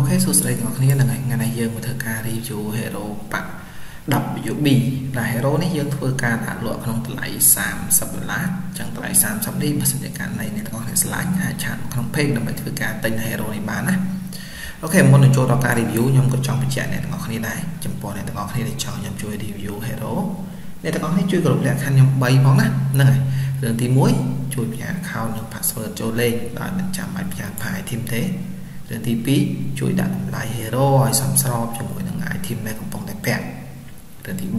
OK សួស្តីទាំងអស់គ្នាហ្នឹងហើយថ្ងៃនេះយើងមកធ្វើការ review Hero Pack WB ដែល Hero នេះយើងធ្វើការដាក់លក់ក្នុងតម្លៃ30ដុល្លារអញ្ចឹងតម្លៃ30នេះបើសិនជាករណីអ្នកទាំងអស់គ្នាស្រឡាញ់អាច chat ក្នុង page ដើម្បីធ្វើការទិញ Hero នេះបានណា OK មុននឹងចូលដល់ការ review ខ្ញុំក៏ចង់បញ្ជាក់អ្នកទាំងអស់គ្នាដែរចំពោះអ្នកទាំងអស់គ្នាដែលចង់ខ្ញុំជួយ review Hero អ្នកទាំងអស់គ្នាជួយគ្រប់លក្ខខណ្ឌខ្ញុំ3ផងណាហ្នឹងហើយរឿងទី1ជួយផ្ញើ account និង password ចូលលេងដោយមិនចាំបាច់ផ្ញើ file item ទេ រឿងទី2ជួយដាក់តម្លៃ hero ឲ្យសមស្របជាមួយនឹង item ដែលកំពុងតែពាក់រឿងទី3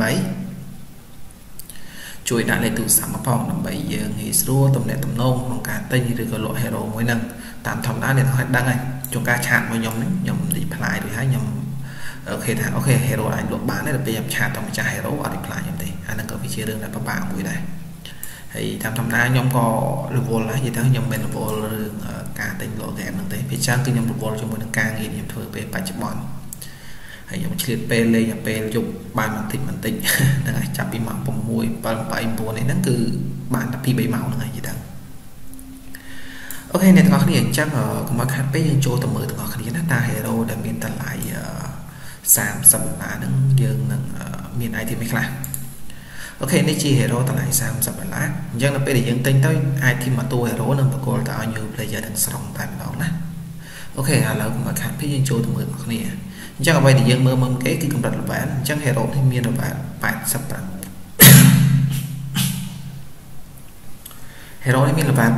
ជួយដាក់លេខទូរស័ព្ទមកផងដើម្បីយើងងាយស្រួលទំនាក់ទំនងក្នុងការទិញឬក៏លក់ hero មួយហ្នឹងតាមធម្មតាអ្នកទាំងអស់ដឹងហើយជួនកាល chat មកខ្ញុំហ្នឹងខ្ញុំ reply រួចហើយខ្ញុំអូខេថាអូខេ hero អាចលក់បានទេដល់ពេលខ្ញុំ chat ទៅម្ចាស់ hero អត់ reply ខ្ញុំទេអាហ្នឹងក៏វាជារឿងដែលពិបាកមួយដែរ ហើយតាមធម្មតាខ្ញុំក៏រវល់ដែរនិយាយទៅខ្ញុំមិនរវល់រឿងការទិញលក់ហ្គេមហ្នឹងទេពេលច្រើនគឺខ្ញុំរវល់ជាមួយនឹងការងារខ្ញុំធ្វើពេលបច្ចុប្បន្នហើយខ្ញុំឆ្លៀតពេលលេងពេលយប់បានបន្តិចបន្តិចហ្នឹងហើយចាប់ពីម៉ោង6 7 8 9នេះហ្នឹងគឺបានតែ2 3ម៉ោងហ្នឹងហើយនិយាយទៅអូខេអ្នកទាំងអស់គ្នាអញ្ចឹងកុំឲ្យខាត់ពេកយើងចូលទៅមើលទាំងអស់គ្នាណាតា hero ដែលមានតម្លៃ30ដុល្លារហ្នឹងយើងនឹងមាន item ខ្លះ អូខេនេះជា hero តម្លៃ30ដុល្លារអញ្ចឹងដល់ពេលដែលយើងទិញទៅអាចធីមមកតួ hero នឹងបកគលទៅឲ្យ new player ទាំងស្រុងតែម្ដងណាអូខេឥឡូវកុំឲ្យខាត់ពេកយើងចូលទៅមើលបងប្អូនអញ្ចឹងអ្វីដែលយើងមើលមុនគេគឺកម្រិត level អញ្ចឹង hero នេះមាន level 85 hero នេះមាន level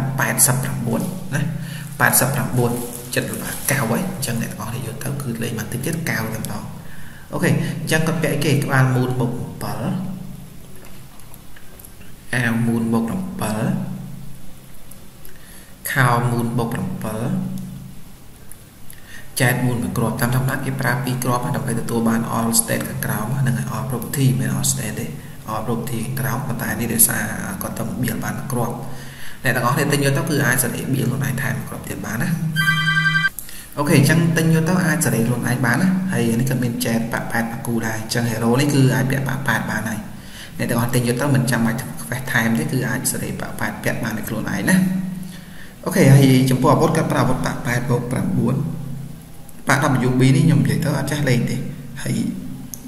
89ណា89ចិត្ត level 9ហើយអញ្ចឹងអ្នកទាំងអស់នេះយកទៅគឺលេងមកតិចទៀត9តែម្ដងអូខេអញ្ចឹងគាត់ពាក់គេក្បាលមូលមុខ7 អាវមូនបូក7ខោមូនបូក7ចែកមូនមួយគ្រាប់តាមធម្មតាគេប្រើពីរគ្រាប់ដើម្បីទទួលបាន all state ខាងក្រោមនិង all property មិន all state ទេ all property ខាងក្រោមប៉ុន្តែនេះដោយសារគាត់ទៅបៀលបានគ្រាប់អ្នកទាំងអស់គ្នាទិញយកទៅគឺអាចសេរីបៀលខ្លួនឯងថែមគ្រាប់ទៀតបានណាអូខេអញ្ចឹងទិញយកទៅអាចសេរីខ្លួនឯងបានណាហើយនេះក៏មានចែកប៉ាប៉ែតប៉ាគូដែរអញ្ចឹង hero នេះគឺអាចពាក់ប៉ាប៉ែតបានហើយអ្នកទាំងអស់ទិញយកទៅមិនចាំបាច់ ខ្វះថែមទេគឺអាចសេរីប៉ាប៉ែតពាក់បានដោយខ្លួនឯងណាអូខេហើយចំពោះអាវុធគាត់ប្រើអាវុធប៉ាប៉ែតបូក9ប៉ា WB នេះខ្ញុំនិយាយទៅអត់ចេះលេងទេហើយ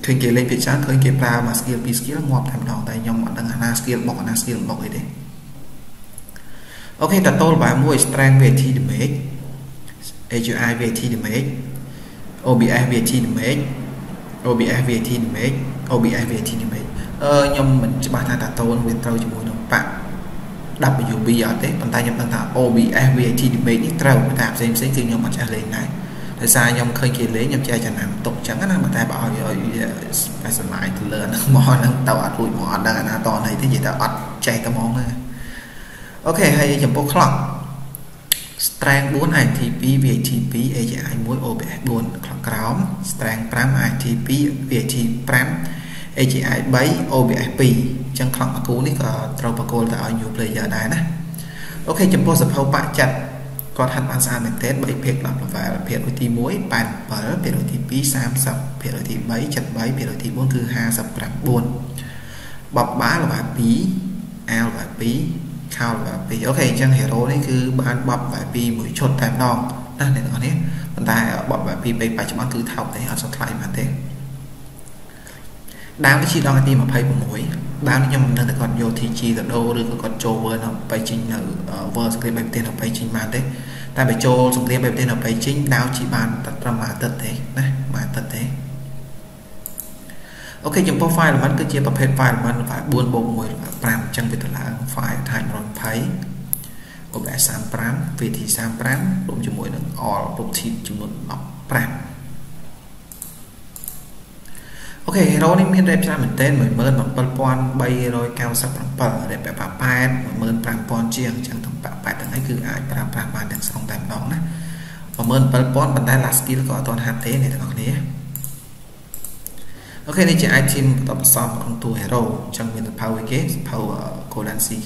ឃើញគេលេងភាគច្រើនឃើញគេប្រើមួយ skill ពីរ skill ងាប់តែម្ដងតែខ្ញុំអត់ដឹងអាណា skill បុកអាណា skill បុកអីទេអូខេតតូលបែបមួយ strength VAT damage AGI VAT damage OBS VAT damage OBS VAT damage OBS VAT damage អឺខ្ញុំមិនច្បាស់ថាតតូនវាត្រូវជាមួយនឹងប៉ាក់ WB អត់ទេប៉ុន្តែខ្ញុំដឹងថា OBS VAT damage នេះត្រូវតែផ្សេងផ្សេងគឺខ្ញុំអត់ចេះលេងដែរដោយសារខ្ញុំឃើញគេលេងខ្ញុំចេះចំណាំទុកចឹងណាតែបើឲ្យឲ្យ specialize ទៅលើហ្នឹងមកហ្នឹងទៅអត់រួចមកអត់ដឹងអាណាតនអីទេនិយាយទៅអត់ចេះតែហ្មងហ្នឹងអូខេហើយចំពោះ clock strength 4 IT 2 VAT 2 AGI 1 OBS 4 clock ក្រោម strength 5 IT 2 VAT 5 AGI 3 OBS 2អញ្ចឹង clock មួយគូនេះក៏ត្រូវបកគោលទៅឲ្យ new player ដែរណាអូខេចំពោះសភៅបាក់ចិត្តគាត់ហាត់បានស្អាតមែនទែន3ភាគ10 level ភាគទី1 87ភាគទី2 30ភាគទី3 73ភាគទី4គឺ59បបបា level 2 L level 2ខោ level 2អូខេអញ្ចឹង hero នេះគឺបានបប level 2មួយឈុតតែម្ដងណាអ្នកនរនេះប៉ុន្តែបប level 2ពេលបច្ចុប្បន្នគឺថោកទេអត់សូវថ្លៃមែនទេ ដើមនេះជាដល់នាទី26ដើមនេះខ្ញុំមិនដឹងថាគាត់យក TG ទៅដូរឬក៏គាត់ចូល Word នៅបៃជីងនៅ Word script បែបប្រទេសនៅបៃជីងបានទេតែបើចូលសង្គ្រាមបែបប្រទេសនៅបៃជីងដើមជីបានតែត្រឹមមួយអាទិត្យទេណាមួយអាទិត្យទេអូខេចំពោះ file element គឺជាប្រភេទ file element ហ្វាយ4បូក1 5អញ្ចឹងវាទៅឡើង file type 120 OBS 35 VT 35រួមជាមួយនឹង all property ចំនួន15 អូខេ hero នេះមាន rep ច្រើនមែនទែន17397 rep 88 15000ជាងអញ្ចឹងទាំង88ទាំងនេះគឺអាចប្រើប្រាស់បានទាំងស្រុងតែម្ដងណា17000ប៉ុន្តែ last skill ក៏អត់ទាន់ហាត់ទេអ្នកទាំងអស់គ្នាអូខេនេះជា item បន្តបន្សំក្នុងតួ hero អញ្ចឹងមានសភៅអីគេសភៅ golden sea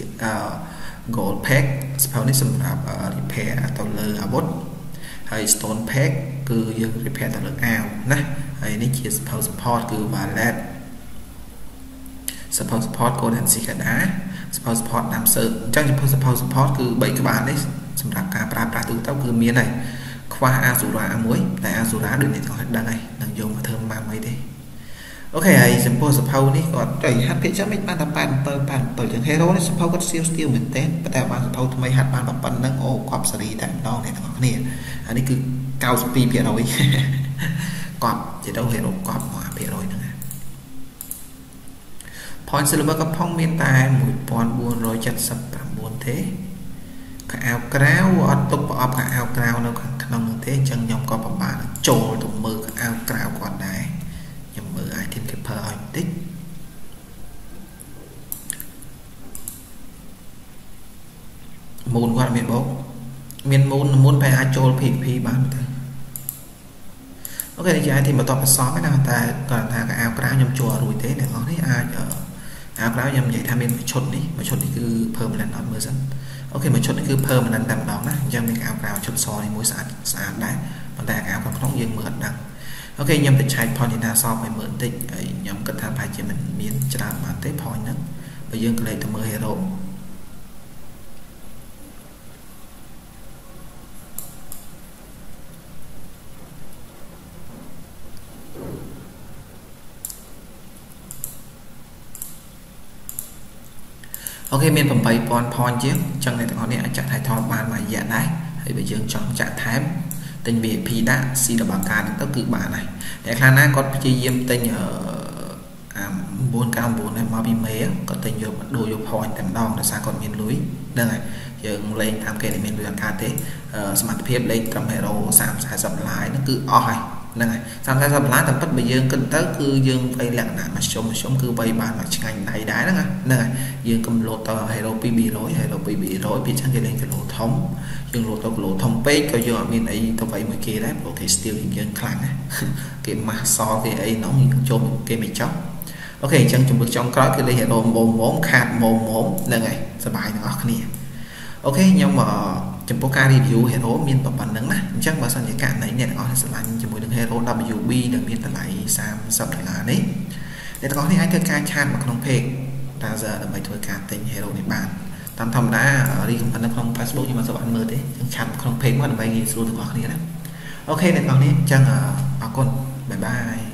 gold pack សភៅនេះសម្រាប់ repair ទៅលើអាវុធហើយ stone pack គឺយើង repair ទៅលើអាវណា ហើយនេះជា support support គឺ wallet support support golden cicada support support ដាំសើអញ្ចឹងចំពោះ support support គឺ3ក្បាលនេះសម្រាប់ការប្រើប្រាស់ទូទៅគឺមានហើយខ្វះអាសូរ៉ាមួយតែអាសូរ៉ាដូចអ្នកទាំងអស់ដឹងហើយនឹងយកមកធ្វើម៉ាំអីទេអូខេហើយសម្ពោសភៅនេះគាត់ទៅហាត់ភាគចឹងមិនបានតែ87 87ចឹង hero នេះសម្ពោគាត់សៀវស្ទៀវមែនតើប៉ុន្តែបានសម្ពោថ្មីហាត់បានប៉ុណ្្នឹងអូគាត់សេរីតែម្ដងអ្នកទាំងអស់គ្នាអានេះគឺ92% គាត់ជាទៅ hero គាត់មកភាគរយហ្នឹង point silver កំផុងមានតែ1479ទេខោអាវក្រៅអត់ទុកប្រអប់ខោអាវក្រៅនៅខាងក្នុងនោះទេអញ្ចឹងខ្ញុំក៏ពិបាកចូលទៅមើលខោអាវក្រៅគាត់ដែរខ្ញុំមើល item keeper ឲ្យបន្តិចមូនគាត់មានបោកមានមូនមូនបែរអាចចូល PVP បានទេ អូខេនិយាយទីបន្តបន្សំណាតែគាត់ថាកៅអៅក្រៅខ្ញុំចូលរួចទេអ្នកនរនេះអាចអាវក្រៅខ្ញុំនិយាយថាមានមួយឈុតនេះមួយឈុតនេះគឺ permanent អត់មើលសិនអូខេមួយឈុតនេះគឺ permanent តែម្ដងណាអញ្ចឹងមានកៅក្រៅឈុតសនេះមួយស្អាតស្អាតដែរប៉ុន្តែកៅខាងក្នុងយើងមើលអត់ដឹងអូខេខ្ញុំទៅឆែក point នេះថាសល់ឲ្យមើលបន្តិចហើយខ្ញុំគិតថាប្រហែលជាមិនមានច្រើនបានទេ point ហ្នឹងបើយើងកលេចទៅមើល hero អូខេមាន8000 point ជាងអញ្ចឹងអ្នកទាំងអស់នេះអាចចាក់ថៃថតបានមួយរយៈដែរហើយបើយើងចង់ចាក់ថែមទិញ VIP ដាក់ស៊ីរបស់ការទៅគឺបានហើយតែខ្លះណាគាត់ព្យាយាមទិញអា999នេះមកពីមេគាត់ទិញយកដូរយក point តែម្ដងដោយសារគាត់មានលុយហ្នឹងហើយយើងលេងតាមគេដែលមានលុយអត់កើតទេសមត្ថភាពលេងត្រឹម hero 30 40ដុល្លារហ្នឹងគឺអស់ហើយ ហ្នឹងហើយ30 40ដុល្លារតែពិតបើយើងគិតទៅគឺយើងវៃលក្ខណៈមធ្យមមធ្យមគឺវៃបានមកឆ្ងាញ់ដៃដែរហ្នឹងហ្នឹងហើយយើងកំលោតទៅ hero 200 hero 200ពីចឹងគេលេងគីឡូធំយើងលោតទៅគីឡូធំពេកក៏យើងអត់មានអីទៅវៃមួយគេដែរព្រោះគេ steal យើងខ្លាំងណាគេម៉ាស់សគេអីនោះចូលគេមិនចោះអូខេអញ្ចឹងជំរឿចុងក្រោយគឺលេខ hero មុំមុំខាតមុំមុំហ្នឹងហើយសប្បាយទាំងអស់គ្នាអូខេខ្ញុំ ចំពោះការ review hero មានប៉ុណ្្នឹងណាអញ្ចឹងបើសិនជាករណីអ្នកទាំងអស់ស្រឡាញ់ជាមួយនឹង hero WB ដែលមានតម្លៃ30ដុល្លារនេះអ្នកទាំងអស់នេះអាចធ្វើការ chat មកក្នុង page browser ដើម្បីធ្វើការទិញ hero នេះបានតាមធម្មតា comment នៅក្នុង Facebook ខ្ញុំអត់សូវបានមើលទេអញ្ចឹង chat ក្នុង page មកដើម្បីងាយស្រួលទាំងអស់គ្នាណា OK អ្នកទាំងអស់នេះអញ្ចឹងអរគុណ bye bye